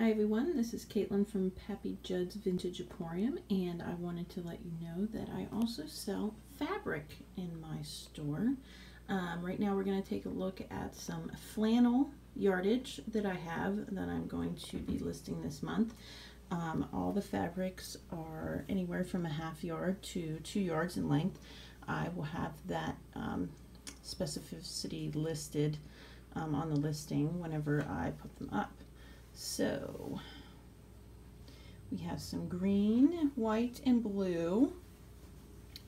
Hi everyone, this is Caitlin from Pappy Jud's Vintage Emporium and I wanted to let you know that I also sell fabric in my store. Um, right now we're going to take a look at some flannel yardage that I have that I'm going to be listing this month. Um, all the fabrics are anywhere from a half yard to two yards in length. I will have that um, specificity listed um, on the listing whenever I put them up. So we have some green, white, and blue.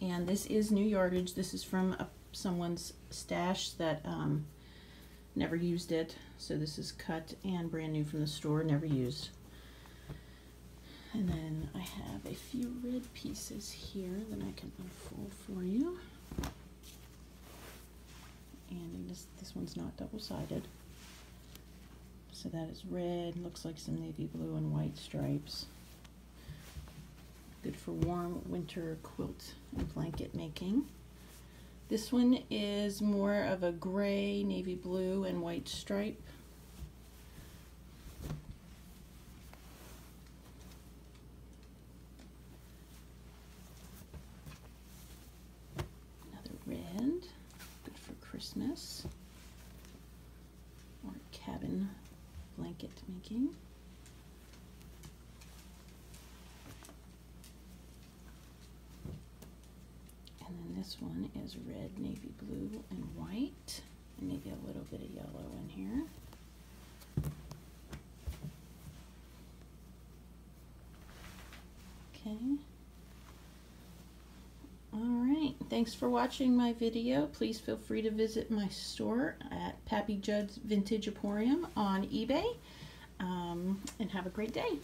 And this is new yardage. This is from a, someone's stash that um, never used it. So this is cut and brand new from the store, never used. And then I have a few red pieces here that I can unfold for you. And this, this one's not double-sided. So that is red, looks like some navy blue and white stripes. Good for warm winter quilt and blanket making. This one is more of a gray, navy blue, and white stripe. Another red, good for Christmas or cabin blanket making. And then this one is red, navy blue, and white. And maybe a little bit of yellow in here. Okay. Alright, thanks for watching my video. Please feel free to visit my store at Pappy Jud's Vintage Emporium on eBay. Um, and have a great day.